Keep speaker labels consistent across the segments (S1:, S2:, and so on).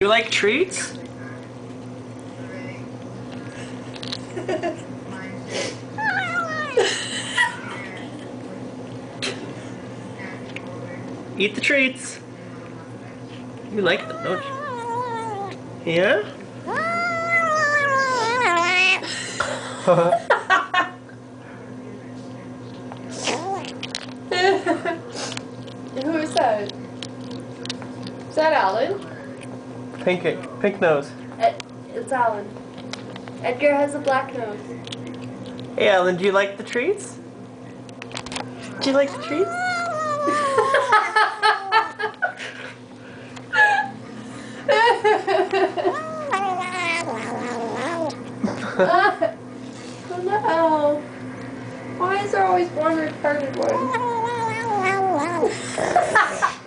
S1: You like treats? Eat the treats. You like them, don't you? Yeah?
S2: Who is that? Is that Allan?
S1: Pink, pink nose.
S2: Ed- it's Allan. Edgar has a black nose.
S1: Hey, Allan, do you like the treats? Do you like the treats?
S2: oh no! Why is there always one retarded one?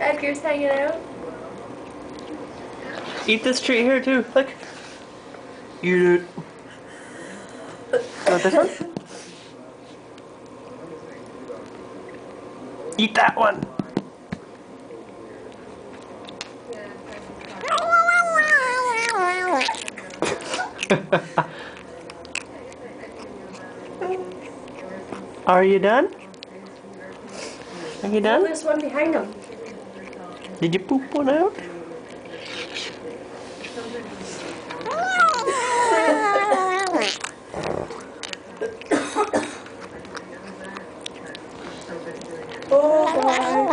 S2: Edgar's hanging out.
S1: Eat this treat here too. Look. Eat it. Want this one? Eat that one. Are you done? Are you
S2: Oh,
S1: done?
S2: there's one behind him.
S1: Did you poop one out? oh,